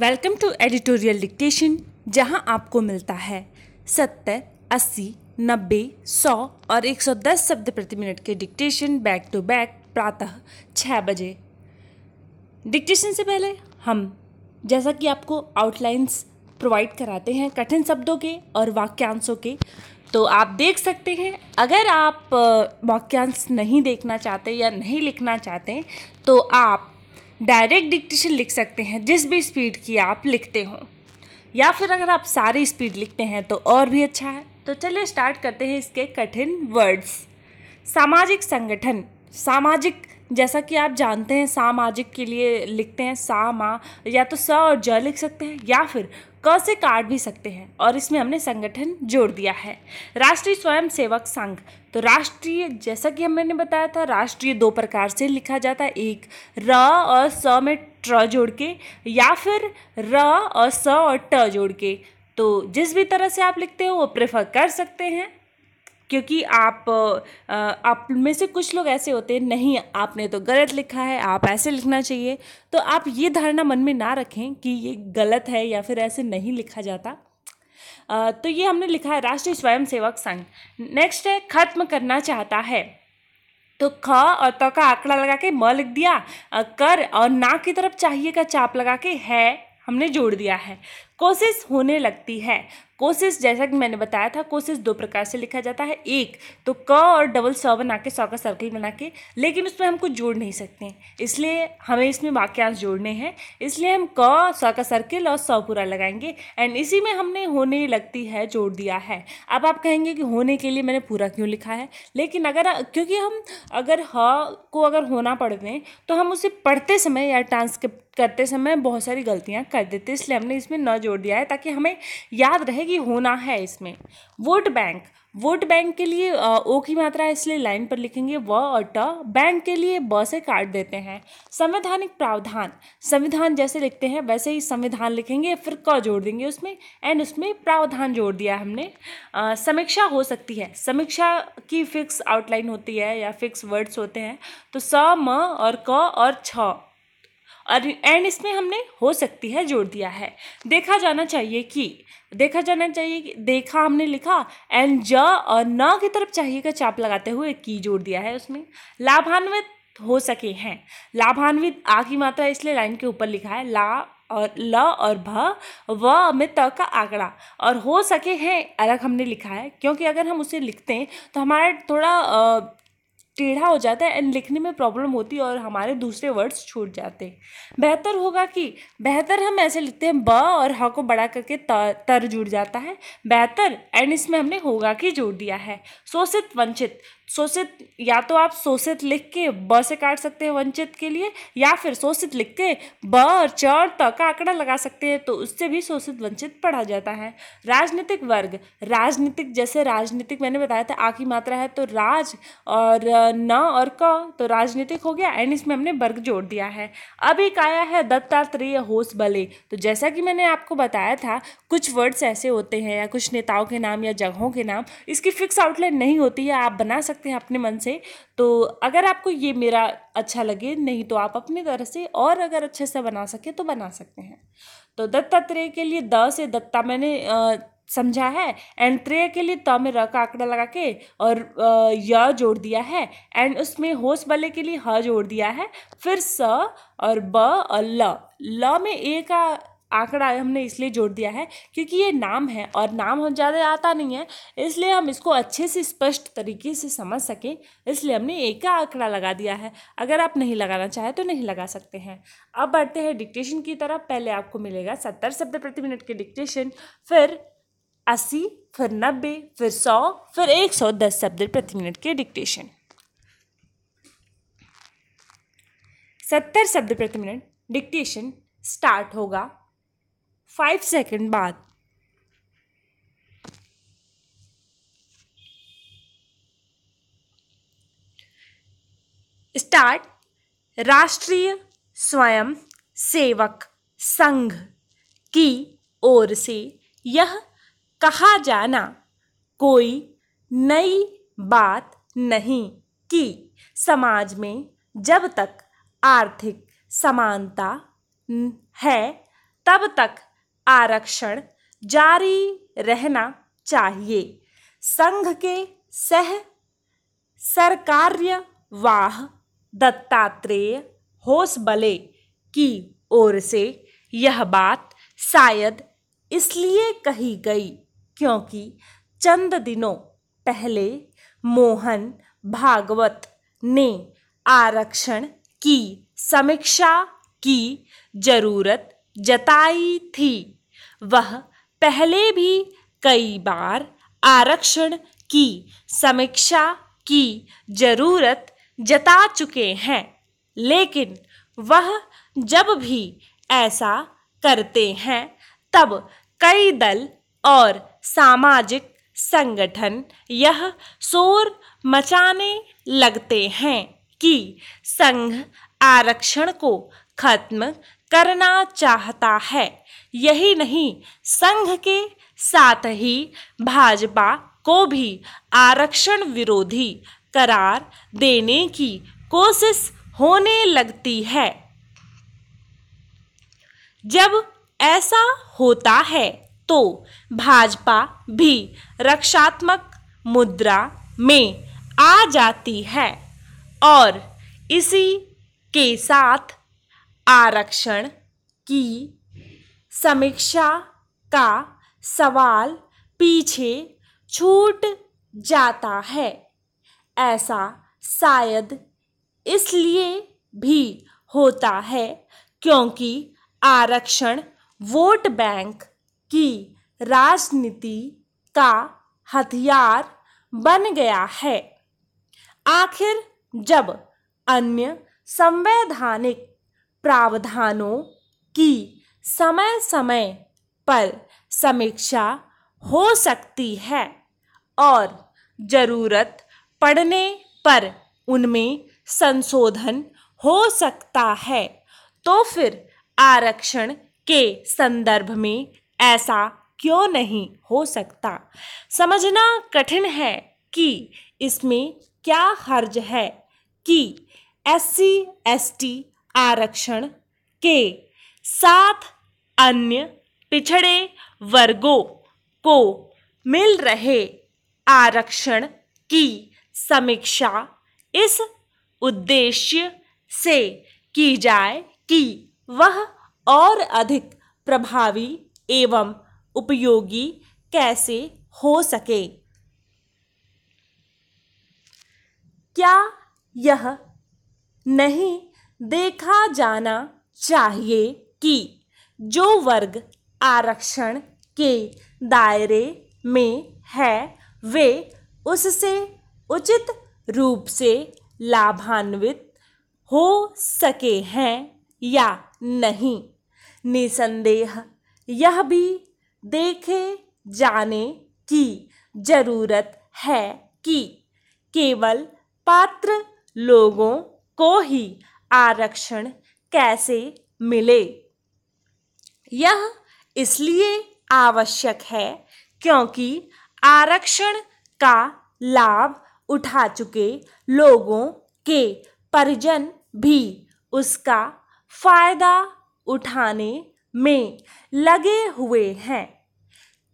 Welcome to editorial dictation, जहाँ आपको मिलता है सत्तर, अस्सी, नब्बे, सौ और एक सौ दस शब्द प्रति मिनट के डिक्टेशन बैक टू बैक प्रातः छः बजे। डिक्टेशन से पहले हम, जैसा कि आपको आउटलाइंस प्रोवाइड कराते हैं कठिन शब्दों के और वाक्यांशों के तो आप देख सकते हैं, अगर आप वाक्यांश नहीं देखना चाहते या नहीं लिखना चाहते तो आप डायरेक्ट डिक्टेशन लिख सकते हैं, जिस भी स्पीड की आप लिखते हो। या फिर अगर आप सारी स्पीड लिखते हैं तो और भी अच्छा है। तो चलिए स्टार्ट करते हैं इसके कठिन वर्ड्स। सामाजिक संगठन। सामाजिक, जैसा कि आप जानते हैं, सामाजिक के लिए लिखते हैं, सा, मा, या तो स और ज लिख सकते हैं, या फिर क से काट भी सकते हैं, और इसमें हमने संगठन जोड़ दिया है। राष्ट्रीय स्वयं सेवक संघ। तो राष्ट्रीय, जैसा कि मैंने बताया था, राष्ट्रीय दो प्रकार से लिखा जाता है। एक, र और स में ट्र जोड़ के, या फिर र और स और ट जोड़ के। तो जिस भी तरह से आप लिखते हो, वो प्रेफर कर सकते हैं, क्योंकि आप आप में से कुछ लोग ऐसे होते हैं, नहीं, आपने तो गलत लिखा है, आप ऐसे लिखना चाहिए। तो आप ये धारणा मन में ना रखें कि ये गलत है या फिर ऐसे नहीं लिखा जाता। तो ये हमने लिखा है राष्ट्रीय स्वयंसेवक संघ। नेक्स्ट है, खत्म करना चाहता है। तो ख और त का आंकड़ा लगा के म लिख दिया कर और ना की तरफ़ चाहिए का चाप लगा के है, हमने जोड़ दिया है। कोशिश होने लगती है। कोशिश जैसा कि मैंने बताया था कोशिश दो प्रकार से लिखा जाता है। एक तो क और डबल स बना के, सौ का सर्कल बना के, लेकिन उसमें हम कुछ जोड़ नहीं सकते। इसलिए हमें इसमें वाक्यांश जोड़ने हैं। इसलिए हम क, सौ का सर्किल और सौ पूरा लगाएँगे। एंड इसी में हमने होने लगती है जोड़ दिया है। अब आप कहेंगे कि होने के लिए मैंने पूरा क्यों लिखा है? लेकिन अगर, क्योंकि हम अगर ह को अगर होना पढ़ दें तो हम उसे पढ़ते समय या ट्रांसक्रिप्ट करते समय बहुत सारी गलतियाँ कर देते इसलिए हमने इसमें न जोड़ दिया है ताकि हमें याद रहे कि होना है इसमें। Vote bank. वोट बैंक के लिए ओ की मात्रा इसलिए लाइन पर लिखेंगे, व और ट। बैंक के लिए ब से काट देते हैं। संवैधानिक प्रावधान। संविधान जैसे लिखते हैं, वैसे ही संविधान लिखेंगे, फिर क जोड़ देंगे उसमें एंड उसमें प्रावधान जोड़ दिया हमने। समीक्षा हो सकती है। समीक्षा की फिक्स आउटलाइन होती है या फिक्स वर्ड्स होते हैं तो स, म और क और छ। एंड इसमें हमने हो सकती है जोड़ दिया है। देखा जाना चाहिए कि, देखा जाना चाहिए कि, देखा हमने लिखा एंड ज और न की तरफ़ चाहिए का चाप लगाते हुए की जोड़ दिया है उसमें। लाभान्वित हो सके हैं। लाभान्वित आ की मात्रा इसलिए लाइन के ऊपर लिखा है। ला और, ल और भ, व में त का आंकड़ा। और हो सके हैं, अलग हमने लिखा है, क्योंकि अगर हम उसे लिखते हैं तो हमारा थोड़ा टेढ़ा हो जाता है एंड लिखने में प्रॉब्लम होती है और हमारे दूसरे वर्ड्स छूट जाते हैं। बेहतर होगा कि, बेहतर हम ऐसे लिखते हैं, ब और ह को बड़ा करके तर जुड़ जाता है। बेहतर एंड इसमें हमने होगा कि जोड़ दिया है। शोषित, वंचित शोषित, या तो आप शोषित लिख के ब से काट सकते हैं वंचित के लिए, या फिर शोषित लिख के ब और च और त का आंकड़ा लगा सकते हैं तो उससे भी शोषित वंचित पढ़ा जाता है। राजनीतिक वर्ग, राजनीतिक जैसे राजनीतिक मैंने बताया था, आ की मात्रा है तो राज और न और क तो राजनीतिक हो गया, एंड इसमें हमने वर्ग जोड़ दिया है। अब एक आया है दत्तात्रेय होश बले तो जैसा कि मैंने आपको बताया था, कुछ वर्ड्स ऐसे होते हैं, या कुछ नेताओं के नाम या जगहों के नाम, इसकी फिक्स आउटलाइन नहीं होती है, आप बना सकते हैं अपने मन से। तो अगर आपको ये मेरा अच्छा लगे, नहीं तो आप अपनी तरह से और अगर अच्छे से बना सके तो बना सकते हैं। तो दत्तात्रेय के लिए द से दत्ता मैंने समझा है। एंड त्रेय के लिए त में र का आंकड़ा लगा के और य जोड़ दिया है। एंड उसमें होश बले के लिए ह जोड़ दिया है। फिर स और ब और ल। ल में ए का आंकड़ा हमने इसलिए जोड़ दिया है क्योंकि ये नाम है और नाम हम ज़्यादा आता नहीं है, इसलिए हम इसको अच्छे से स्पष्ट तरीके से समझ सकें, इसलिए हमने एक का आंकड़ा लगा दिया है। अगर आप नहीं लगाना चाहें तो नहीं लगा सकते हैं। अब बढ़ते हैं डिक्टेशन की तरफ़, पहले आपको मिलेगा सत्तर शब्द प्रति मिनट के डिक्टेशन फिर अस्सी, फिर नब्बे, फिर सौ, फिर एक सौ दस शब्द प्रति मिनट के डिक्टेशन सत्तर शब्द प्रति मिनट डिक्टेशन स्टार्ट होगा। फाइव सेकंड बाद। स्टार्ट। राष्ट्रीय स्वयं सेवक संघ की ओर से यह कहा जाना कोई नई बात नहीं कि समाज में जब तक आर्थिक समानता है, तब तक आरक्षण जारी रहना चाहिए। संघ के सह सरकार्यवाह दत्तात्रेय होसबले की ओर से यह बात शायद इसलिए कही गई क्योंकि चंद दिनों पहले मोहन भागवत ने आरक्षण की समीक्षा की ज़रूरत जताई थी। वह पहले भी कई बार आरक्षण की, समीक्षा की ज़रूरत जता चुके हैं। लेकिन वह जब भी ऐसा करते हैं, तब कई दल और सामाजिक संगठन यह शोर मचाने लगते हैं कि संघ आरक्षण को खत्म करना चाहता है। यही नहीं, संघ के साथ ही भाजपा को भी आरक्षण विरोधी करार देने की कोशिश होने लगती है। जब ऐसा होता है तो भाजपा भी रक्षात्मक मुद्रा में आ जाती है और इसी के साथ आरक्षण की समीक्षा का सवाल पीछे छूट जाता है। ऐसा शायद इसलिए भी होता है क्योंकि आरक्षण वोट बैंक की राजनीति का हथियार बन गया है। आखिर जब अन्य संवैधानिक प्रावधानों की समय समय पर समीक्षा हो सकती है और ज़रूरत पड़ने पर उनमें संशोधन हो सकता है। तो फिर आरक्षण के संदर्भ में ऐसा क्यों नहीं हो सकता? समझना कठिन है कि इसमें क्या हर्ज है कि एस सी एस टी आरक्षण के साथ अन्य पिछड़े वर्गों को मिल रहे आरक्षण की समीक्षा इस उद्देश्य से की जाए कि वह और अधिक प्रभावी एवं उपयोगी कैसे हो सके। क्या यह नहीं देखा जाना चाहिए कि जो वर्ग आरक्षण के दायरे में है, वे उससे उचित रूप से लाभान्वित हो सके हैं या नहीं। निसंदेह, यह भी देखे जाने की ज़रूरत है कि केवल पात्र लोगों को ही आरक्षण कैसे मिले? यह इसलिए आवश्यक है क्योंकि आरक्षण का लाभ उठा चुके लोगों के परिजन भी उसका फ़ायदा उठाने में लगे हुए हैं।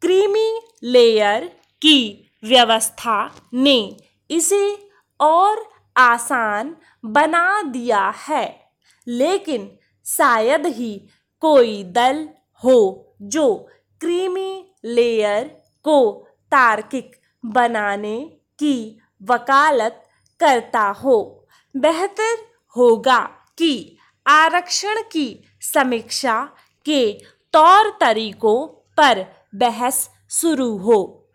क्रीमी लेयर की व्यवस्था ने इसे और आसान बना दिया है। लेकिन शायद ही कोई दल हो जो क्रीमी लेयर को तार्किक बनाने की वकालत करता हो, बेहतर होगा कि आरक्षण की समीक्षा के तौर तरीकों पर बहस शुरू हो।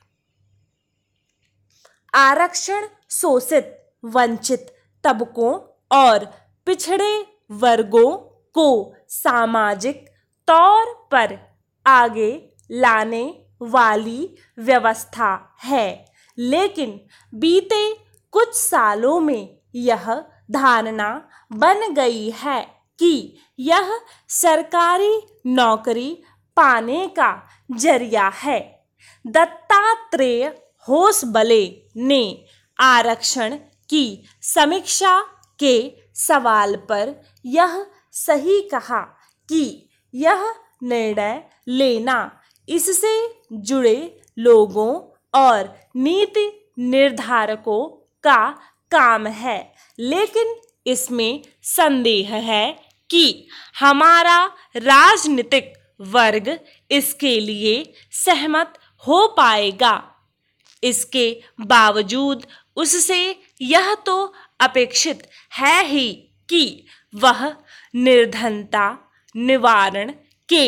आरक्षण शोषित वंचित तबकों और पिछड़े वर्गों को सामाजिक तौर पर आगे लाने वाली व्यवस्था है। लेकिन बीते कुछ सालों में यह धारणा बन गई है कि यह सरकारी नौकरी पाने का ज़रिया है। दत्तात्रेय होसबले ने आरक्षण की समीक्षा के सवाल पर यह सही कहा कि यह निर्णय लेना इससे जुड़े लोगों और नीति निर्धारकों का काम है। लेकिन इसमें संदेह है कि हमारा राजनीतिक वर्ग इसके लिए सहमत हो पाएगा। इसके बावजूद उससे यह तो अपेक्षित है ही कि वह निर्धनता, निवारण के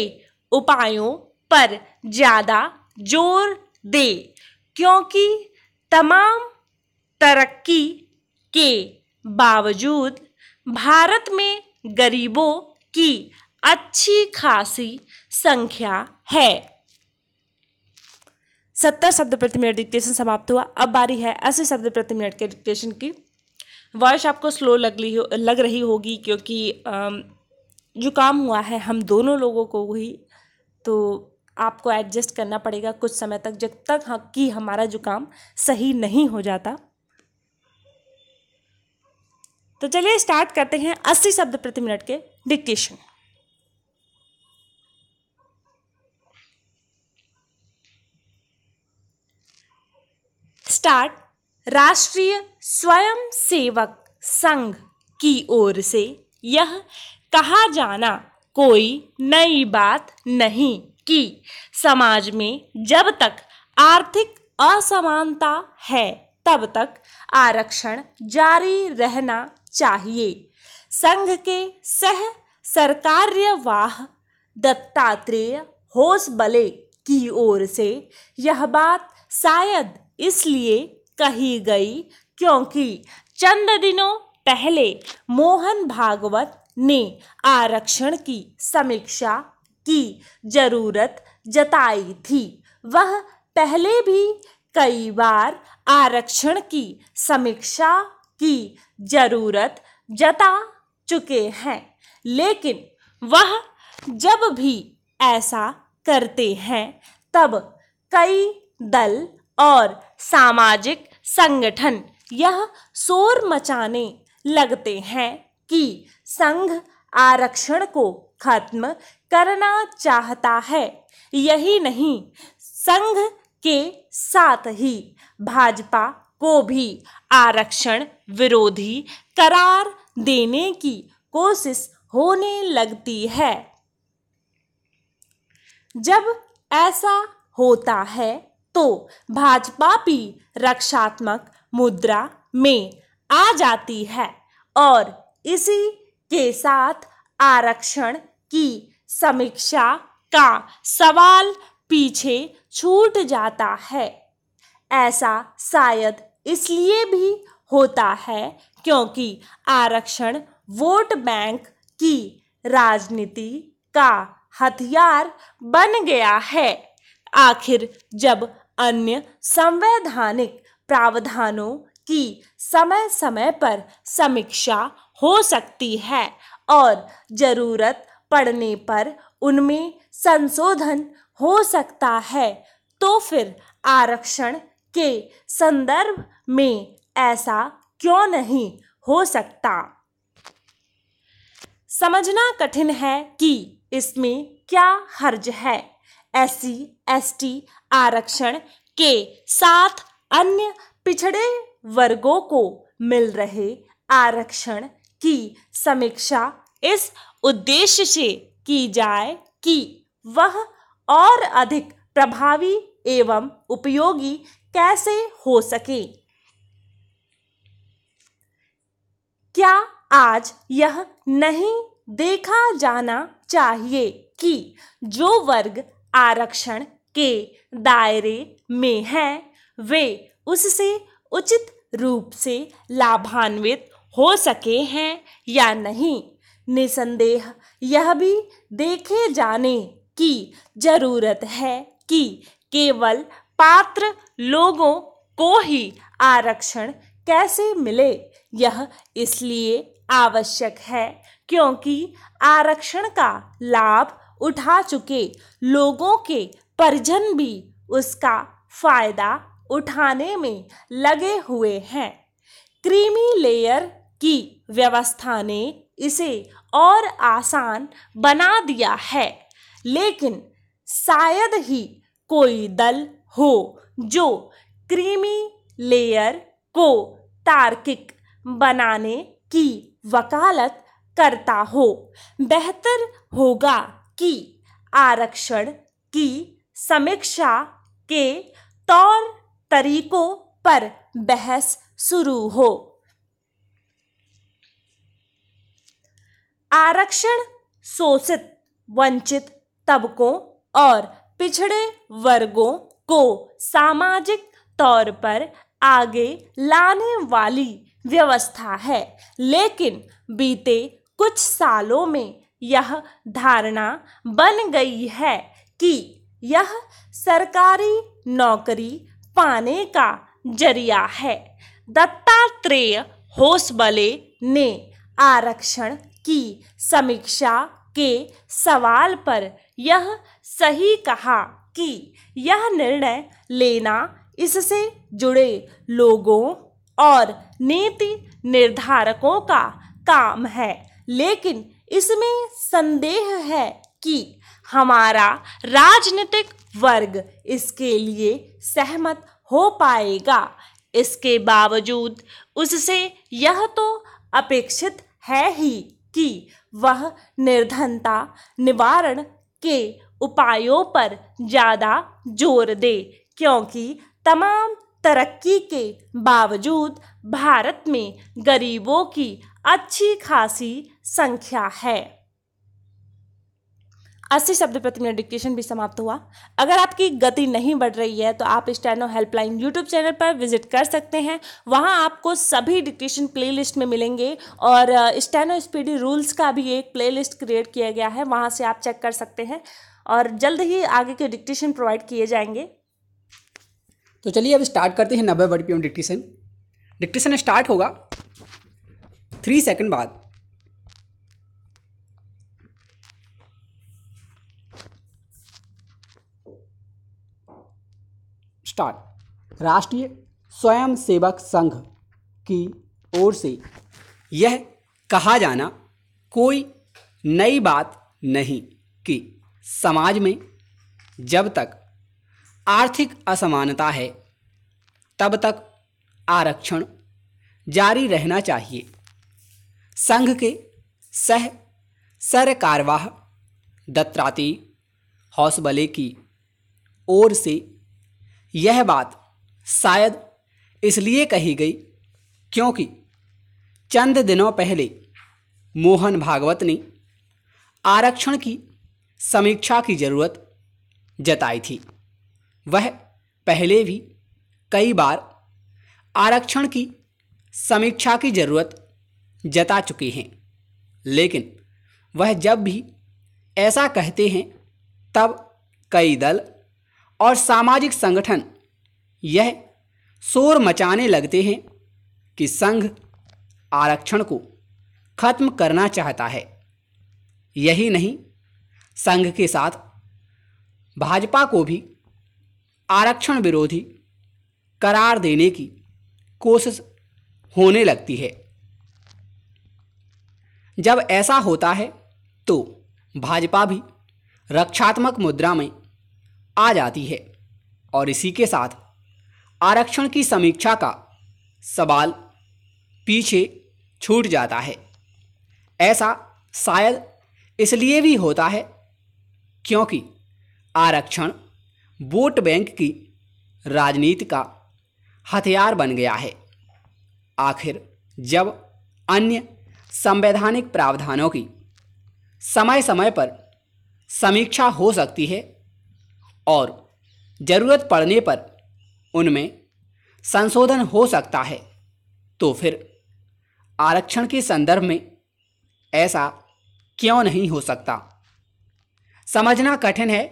उपायों पर ज़्यादा ज़ोर दे, क्योंकि तमाम तरक्की के बावजूद भारत में गरीबों की अच्छी खासी संख्या है। सत्तर शब्द प्रति मिनट डिक्टेशन समाप्त हुआ। अब बारी है अस्सी शब्द प्रति मिनट के। डिक्टेशन की वॉइस आपको स्लो लग रही हो, लग रही होगी क्योंकि जो काम हुआ है, हम दोनों लोगों को ही तो आपको एडजस्ट करना पड़ेगा कुछ समय तक, जब तक हाँ कि हमारा जो काम सही नहीं हो जाता। तो चलिए स्टार्ट करते हैं अस्सी शब्द प्रति मिनट के डिक्टेशन स्टार्ट राष्ट्रीय स्वयं सेवक संघ की ओर से यह कहा जाना कोई नई बात नहीं कि समाज में जब तक आर्थिक असमानता है, तब तक आरक्षण जारी रहना चाहिए। संघ के सह सरकार्यवाह दत्तात्रेय होसबले की ओर से यह बात शायद इसलिए कही गई क्योंकि चंद दिनों पहले मोहन भागवत ने आरक्षण की समीक्षा की ज़रूरत जताई थी। वह पहले भी कई बार आरक्षण की समीक्षा की ज़रूरत जता चुके हैं, लेकिन वह जब भी ऐसा करते हैं, तब कई दल और सामाजिक संगठन यह शोर मचाने लगते हैं कि संघ आरक्षण को खत्म करना चाहता है। यही नहीं, संघ के साथ ही भाजपा को भी आरक्षण विरोधी करार देने की कोशिश होने लगती है। जब ऐसा होता है तो भाजपा भी रक्षात्मक मुद्रा में आ जाती है और इसी के साथ आरक्षण की समीक्षा का सवाल पीछे छूट जाता है। ऐसा शायद इसलिए भी होता है क्योंकि आरक्षण वोट बैंक की राजनीति का हथियार बन गया है। आखिर जब अन्य संवैधानिक प्रावधानों की समय समय पर समीक्षा हो सकती है और ज़रूरत पड़ने पर उनमें संशोधन हो सकता है। तो फिर आरक्षण के संदर्भ में ऐसा क्यों नहीं हो सकता? समझना कठिन है कि इसमें क्या हर्ज है। एस सी आरक्षण के साथ अन्य पिछड़े वर्गों को मिल रहे आरक्षण की समीक्षा इस उद्देश्य से की जाए कि वह और अधिक प्रभावी एवं उपयोगी कैसे हो सके। क्या आज यह नहीं देखा जाना चाहिए कि जो वर्ग आरक्षण के दायरे में हैं। वे उससे उचित रूप से लाभान्वित हो सके हैं या नहीं? निसंदेह, यह भी देखे जाने की ज़रूरत है कि केवल पात्र लोगों को ही आरक्षण कैसे मिले। यह इसलिए आवश्यक है क्योंकि आरक्षण का लाभ उठा चुके। लोगों के परिजन भी उसका फ़ायदा उठाने में लगे हुए हैं। क्रीमी लेयर की व्यवस्था ने इसे और आसान बना दिया है। लेकिन शायद ही कोई दल हो जो क्रीमी लेयर को तार्किक बनाने की वकालत करता हो। बेहतर होगा कि आरक्षण की समीक्षा के तौर तरीकों पर बहस शुरू हो। आरक्षण शोषित, वंचित तबकों और पिछड़े वर्गों को सामाजिक तौर पर आगे लाने वाली व्यवस्था है, लेकिन बीते कुछ सालों में यह धारणा बन गई है कि यह सरकारी नौकरी पाने का ज़रिया है। दत्तात्रेय होसबले ने आरक्षण की समीक्षा के सवाल पर यह सही कहा कि यह निर्णय लेना इससे जुड़े लोगों और नीति निर्धारकों का काम है, लेकिन इसमें संदेह है कि हमारा राजनीतिक वर्ग इसके लिए सहमत हो पाएगा। इसके बावजूद उससे यह तो अपेक्षित है ही कि वह निर्धनता निवारण के उपायों पर ज़्यादा ज़ोर दे, क्योंकि तमाम तरक्की के बावजूद भारत में गरीबों की अच्छी खासी संख्या है। अस्सी शब्द प्रति मिनट डिक्टेशन भी समाप्त हुआ। अगर आपकी गति नहीं बढ़ रही है तो आप स्टैनो हेल्पलाइन यूट्यूब चैनल पर विज़िट कर सकते हैं। वहाँ आपको सभी डिक्टेशन प्लेलिस्ट में मिलेंगे और स्टैनो स्पीडी रूल्स का भी एक प्लेलिस्ट क्रिएट किया गया है। वहाँ से आप चेक कर सकते हैं और जल्द ही आगे के डिक्टेशन प्रोवाइड किए जाएँगे। तो चलिए अब स्टार्ट करते हैं नब्बे word P dictation. Dictation start होगा। थ्री सेकंड बाद। स्टार्ट। राष्ट्रीय स्वयं सेवक संघ की ओर से यह कहा जाना कोई नई बात नहीं कि समाज में जब तक आर्थिक असमानता है, तब तक आरक्षण जारी रहना चाहिए। संघ के सह सरकारवाह दत्ताती हौसबले की ओर से यह बात शायद इसलिए कही गई क्योंकि चंद दिनों पहले मोहन भागवत ने आरक्षण की समीक्षा की ज़रूरत जताई थी। वह पहले भी कई बार आरक्षण की समीक्षा की ज़रूरत जता चुके हैं। लेकिन वह जब भी ऐसा कहते हैं, तब कई दल और सामाजिक संगठन यह शोर मचाने लगते हैं कि संघ आरक्षण को खत्म करना चाहता है। यही नहीं, संघ के साथ भाजपा को भी आरक्षण विरोधी करार देने की कोशिश होने लगती है। जब ऐसा होता है तो भाजपा भी रक्षात्मक मुद्रा में आ जाती है और इसी के साथ आरक्षण की समीक्षा का सवाल पीछे छूट जाता है। ऐसा शायद इसलिए भी होता है क्योंकि आरक्षण वोट बैंक की राजनीति का हथियार बन गया है। आखिर जब अन्य संवैधानिक प्रावधानों की। समय समय पर समीक्षा हो सकती है और ज़रूरत पड़ने पर उनमें संशोधन हो सकता है। तो फिर आरक्षण के संदर्भ में ऐसा क्यों नहीं हो सकता? समझना कठिन है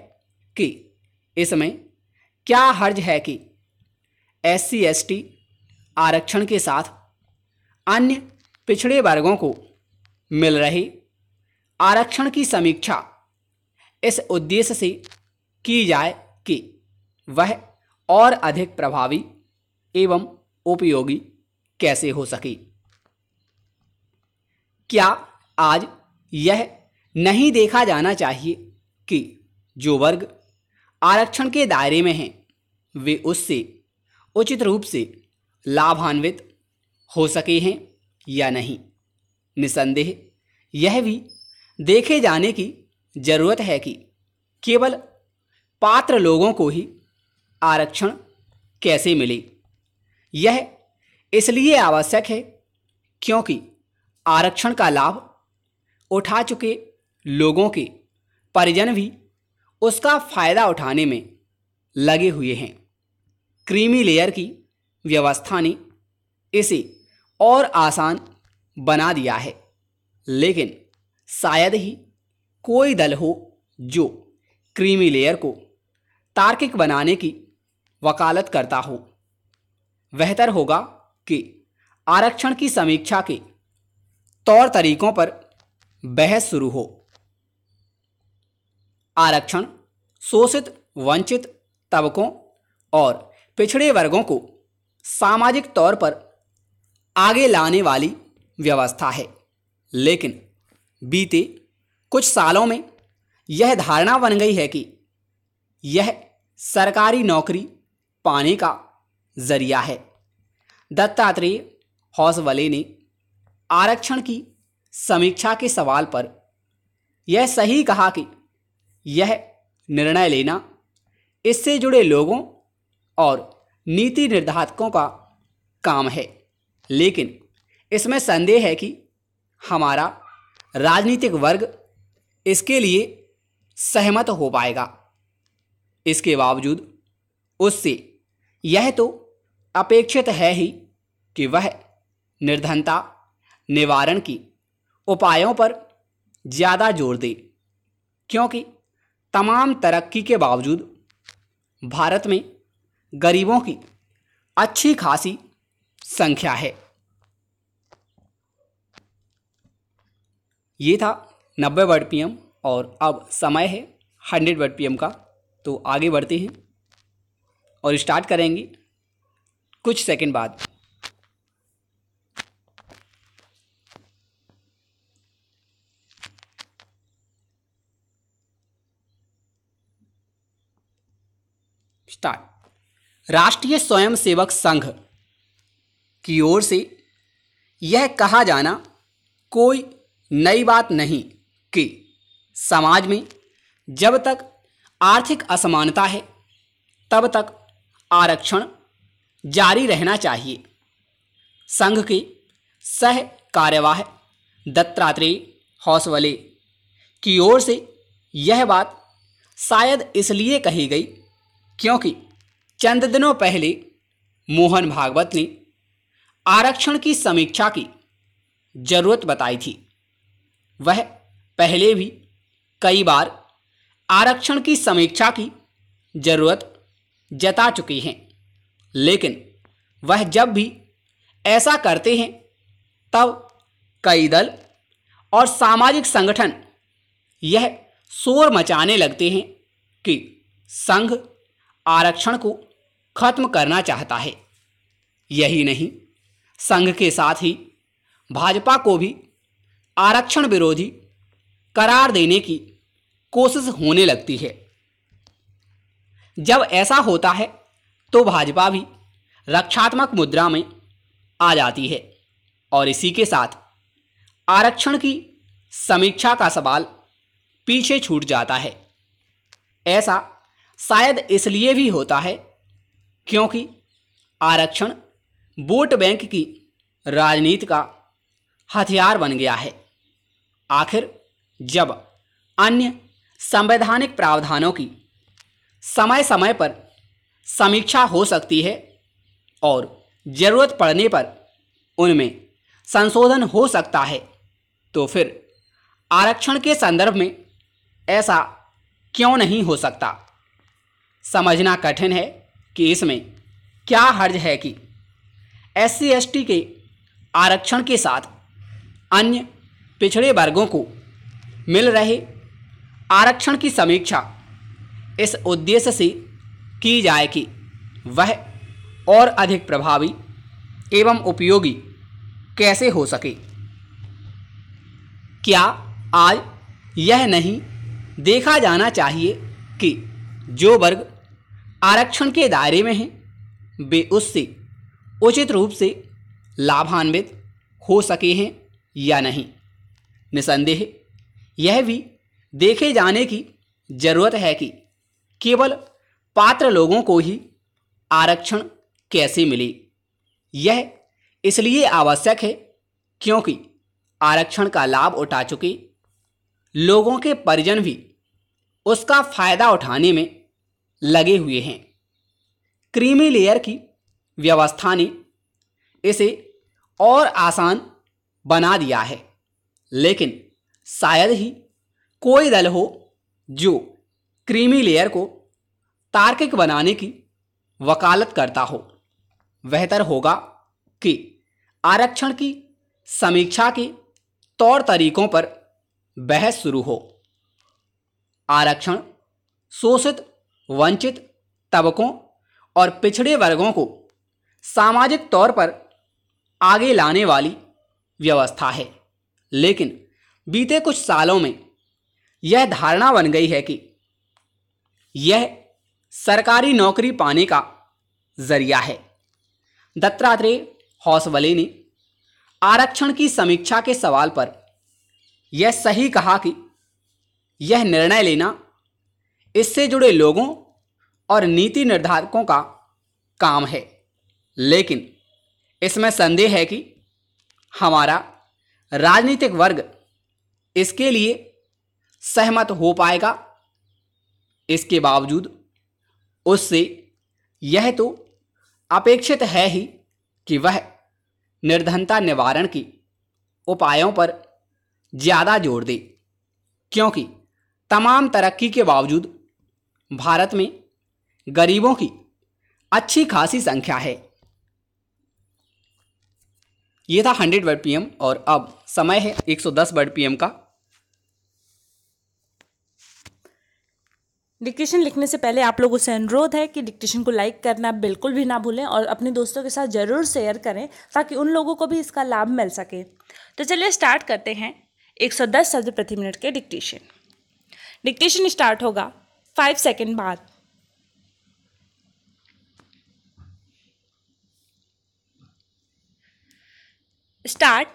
कि इसमें क्या हर्ज है कि एस सी आरक्षण के साथ अन्य पिछड़े वर्गों को मिल रही आरक्षण की समीक्षा इस उद्देश्य से की जाए कि वह और अधिक प्रभावी एवं उपयोगी कैसे हो सके। क्या आज यह नहीं देखा जाना चाहिए कि जो वर्ग आरक्षण के दायरे में हैं, वे उससे उचित रूप से लाभान्वित हो सके हैं? या नहीं। निसंदेह, यह भी देखे जाने की ज़रूरत है कि केवल पात्र लोगों को ही आरक्षण कैसे मिले। यह इसलिए आवश्यक है क्योंकि आरक्षण का लाभ उठा चुके लोगों के परिजन भी उसका फ़ायदा उठाने में लगे हुए हैं। क्रीमी लेयर की व्यवस्था ने इसे और आसान बना दिया है। लेकिन शायद ही कोई दल हो जो क्रीमी लेयर को तार्किक बनाने की वकालत करता हो। बेहतर होगा कि आरक्षण की समीक्षा के तौर तरीकों पर बहस शुरू हो। आरक्षण शोषित, वंचित तबकों और पिछड़े वर्गों को सामाजिक तौर पर आगे लाने वाली व्यवस्था है। लेकिन बीते कुछ सालों में यह धारणा बन गई है कि यह सरकारी नौकरी पाने का ज़रिया है। दत्तात्रेय हौसवले ने आरक्षण की समीक्षा के सवाल पर यह सही कहा कि यह निर्णय लेना इससे जुड़े लोगों और नीति निर्धारकों का काम है। लेकिन इसमें संदेह है कि हमारा राजनीतिक वर्ग इसके लिए सहमत हो पाएगा। इसके बावजूद उससे यह तो अपेक्षित है ही कि वह निर्धनता, निवारण की उपायों पर ज़्यादा ज़ोर दे, क्योंकि तमाम तरक्की के बावजूद भारत में गरीबों की अच्छी खासी संख्या है। ये था नब्बे वर्ड पीएम और अब समय है हंड्रेड वर्ड पीएम का तो आगे बढ़ते हैं और स्टार्ट करेंगे कुछ सेकंड बाद। स्टार्ट राष्ट्रीय स्वयंसेवक संघ की ओर से यह कहा जाना कोई नई बात नहीं कि समाज में जब तक आर्थिक असमानता है, तब तक आरक्षण जारी रहना चाहिए। संघ के सह कार्यवाह दत्तात्रेय हौसवले की ओर से यह बात शायद इसलिए कही गई क्योंकि चंद दिनों पहले मोहन भागवत ने आरक्षण की समीक्षा की ज़रूरत बताई थी। वह पहले भी कई बार आरक्षण की समीक्षा की ज़रूरत जता चुकी हैं। लेकिन वह जब भी ऐसा करते हैं, तब कई दल और सामाजिक संगठन यह शोर मचाने लगते हैं कि संघ आरक्षण को खत्म करना चाहता है। यही नहीं, संघ के साथ ही भाजपा को भी आरक्षण विरोधी करार देने की कोशिश होने लगती है। जब ऐसा होता है तो भाजपा भी रक्षात्मक मुद्रा में आ जाती है और इसी के साथ आरक्षण की समीक्षा का सवाल पीछे छूट जाता है। ऐसा शायद इसलिए भी होता है क्योंकि आरक्षण वोट बैंक की राजनीति का हथियार बन गया है। आखिर जब अन्य संवैधानिक प्रावधानों की समय समय पर समीक्षा हो सकती है और ज़रूरत पड़ने पर उनमें संशोधन हो सकता है तो फिर आरक्षण के संदर्भ में ऐसा क्यों नहीं हो सकता? समझना कठिन है कि इसमें क्या हर्ज है कि एस सी के आरक्षण के साथ अन्य पिछड़े वर्गों को मिल रहे आरक्षण की समीक्षा इस उद्देश्य से की जाए कि वह और अधिक प्रभावी एवं उपयोगी कैसे हो सके? क्या आज यह नहीं देखा जाना चाहिए कि जो वर्ग आरक्षण के दायरे में हैं, वे उससे उचित रूप से लाभान्वित हो सके हैं? या नहीं। निसंदेह। यह भी देखे जाने की ज़रूरत है कि केवल पात्र लोगों को ही आरक्षण कैसे मिले। यह इसलिए आवश्यक है क्योंकि आरक्षण का लाभ उठा चुके लोगों के परिजन भी उसका फ़ायदा उठाने में लगे हुए हैं। क्रीमी लेयर की व्यवस्था ने इसे और आसान बना दिया है। लेकिन शायद ही कोई दल हो जो क्रीमी लेयर को तार्किक बनाने की वकालत करता हो। बेहतर होगा कि आरक्षण की समीक्षा के तौर तरीकों पर बहस शुरू हो। आरक्षण शोषित, वंचित तबकों और पिछड़े वर्गों को सामाजिक तौर पर आगे लाने वाली व्यवस्था है। लेकिन बीते कुछ सालों में यह धारणा बन गई है कि यह सरकारी नौकरी पाने का ज़रिया है। दत्तात्रेय हौसवले ने आरक्षण की समीक्षा के सवाल पर यह सही कहा कि यह निर्णय लेना इससे जुड़े लोगों और नीति निर्धारकों का काम है। लेकिन इसमें संदेह है कि हमारा राजनीतिक वर्ग इसके लिए सहमत हो पाएगा। इसके बावजूद उससे यह तो अपेक्षित है ही कि वह निर्धनता निवारण की उपायों पर ज़्यादा ज़ोर दे, क्योंकि तमाम तरक्की के बावजूद भारत में गरीबों की अच्छी खासी संख्या है। ये था 100 वर्ड पीएम और अब समय है 110 वर्ड पीएम का। डिक्टेशन लिखने से पहले आप लोगों से अनुरोध है कि डिक्टेशन को लाइक करना बिल्कुल भी ना भूलें और अपने दोस्तों के साथ ज़रूर शेयर करें ताकि उन लोगों को भी इसका लाभ मिल सके। तो चलिए स्टार्ट करते हैं 110 शब्द प्रति मिनट के डिक्टेशन। डिक्टेशन स्टार्ट होगा फाइव सेकेंड बाद। स्टार्ट।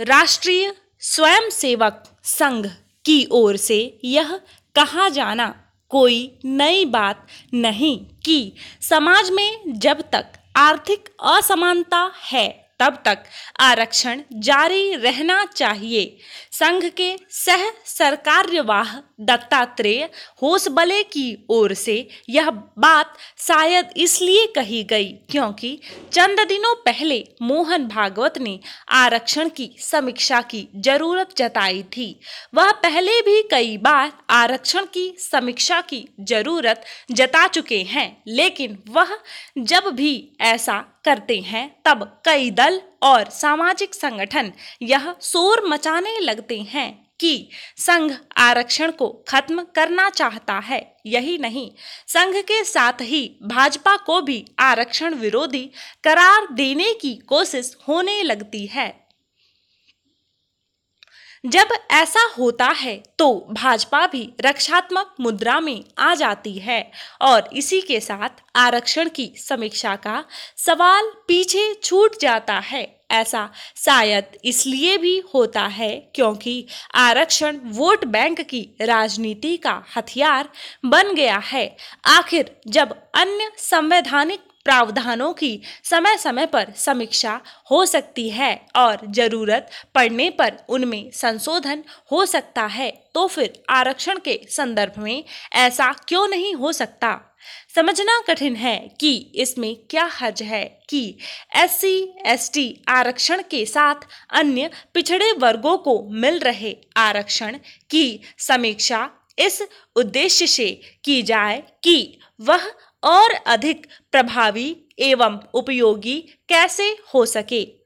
राष्ट्रीय स्वयंसेवक संघ की ओर से यह कहा जाना कोई नई बात नहीं कि समाज में जब तक आर्थिक असमानता है तब तक आरक्षण जारी रहना चाहिए। संघ के सह सरकार्यवाह दत्तात्रेय होसबले की ओर से यह बात शायद इसलिए कही गई क्योंकि चंद दिनों पहले मोहन भागवत ने आरक्षण की समीक्षा की ज़रूरत जताई थी। वह पहले भी कई बार आरक्षण की समीक्षा की ज़रूरत जता चुके हैं, लेकिन वह जब भी ऐसा करते हैं, तब कई दल और सामाजिक संगठन यह शोर मचाने लगते हैं कि संघ आरक्षण को खत्म करना चाहता है। यही नहीं, संघ के साथ ही भाजपा को भी आरक्षण विरोधी करार देने की कोशिश होने लगती है। जब ऐसा होता है तो भाजपा भी रक्षात्मक मुद्रा में आ जाती है और इसी के साथ आरक्षण की समीक्षा का सवाल पीछे छूट जाता है। ऐसा शायद इसलिए भी होता है क्योंकि आरक्षण वोट बैंक की राजनीति का हथियार बन गया है। आखिर जब अन्य संवैधानिक प्रावधानों की समय समय पर समीक्षा हो सकती है और ज़रूरत पड़ने पर उनमें संशोधन हो सकता है। तो फिर आरक्षण के संदर्भ में ऐसा क्यों नहीं हो सकता? समझना कठिन है कि इसमें क्या हर्ज है कि एस सी आरक्षण के साथ अन्य पिछड़े वर्गों को मिल रहे आरक्षण की समीक्षा इस उद्देश्य से की जाए कि वह और अधिक प्रभावी एवं उपयोगी कैसे हो सके?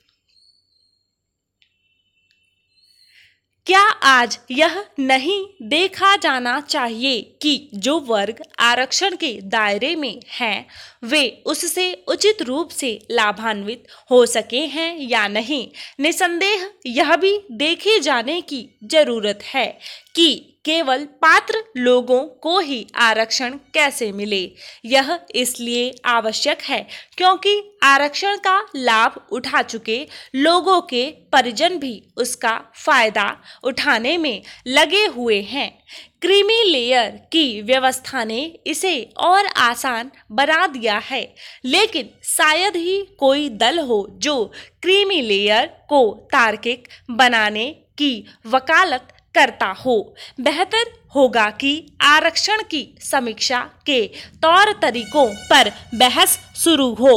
क्या आज यह नहीं देखा जाना चाहिए कि जो वर्ग आरक्षण के दायरे में हैं, वे उससे उचित रूप से लाभान्वित हो सके हैं या नहीं? निसंदेह यह भी देखे जाने की ज़रूरत है कि केवल पात्र लोगों को ही आरक्षण कैसे मिले? यह इसलिए आवश्यक है क्योंकि आरक्षण का लाभ उठा चुके लोगों के परिजन भी उसका फ़ायदा उठाने में लगे हुए हैं। क्रीमी लेयर की व्यवस्था ने इसे और आसान बना दिया है, लेकिन शायद ही कोई दल हो जो क्रीमी लेयर को तार्किक बनाने की वकालत करता हो। बेहतर होगा कि आरक्षण की समीक्षा के तौर तरीकों पर बहस शुरू हो।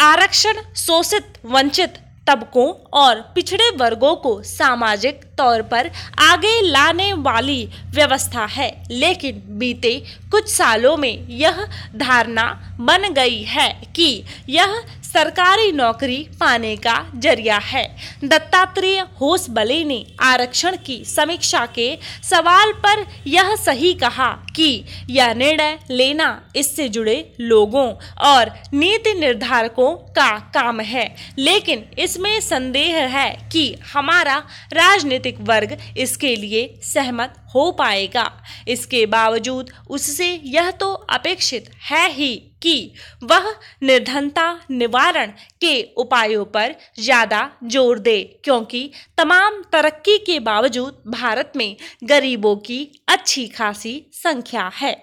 आरक्षण शोषित, वंचित तबकों और पिछड़े वर्गों को सामाजिक तौर पर आगे लाने वाली व्यवस्था है, लेकिन बीते कुछ सालों में यह धारणा बन गई है कि यह सरकारी नौकरी पाने का ज़रिया है। दत्तात्रेय होसबले ने आरक्षण की समीक्षा के सवाल पर यह सही कहा कि यह निर्णय लेना इससे जुड़े लोगों और नीति निर्धारकों का काम है। लेकिन इसमें संदेह है कि हमारा राजनीतिक वर्ग इसके लिए सहमत हो पाएगा। इसके बावजूद उससे यह तो अपेक्षित है ही कि वह निर्धनता निवारण के उपायों पर ज़्यादा ज़ोर दे, क्योंकि तमाम तरक्की के बावजूद भारत में गरीबों की अच्छी खासी संख्या है।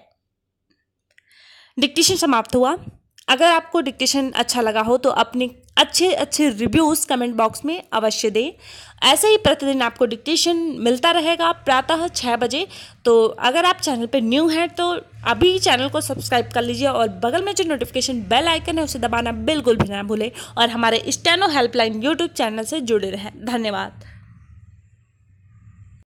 डिक्टेशन समाप्त हुआ। अगर आपको डिक्टेशन अच्छा लगा हो तो अपने अच्छे अच्छे रिव्यूज़ कमेंट बॉक्स में अवश्य दें। ऐसे ही प्रतिदिन आपको डिक्टेशन मिलता रहेगा प्रातः छः बजे। तो अगर आप चैनल पर न्यू हैं तो अभी चैनल को सब्सक्राइब कर लीजिए और बगल में जो नोटिफिकेशन बेल आइकन है, उसे दबाना बिल्कुल भी ना भूलें और हमारे स्टेनो हेल्पलाइन यूट्यूब चैनल से जुड़े रहें। धन्यवाद।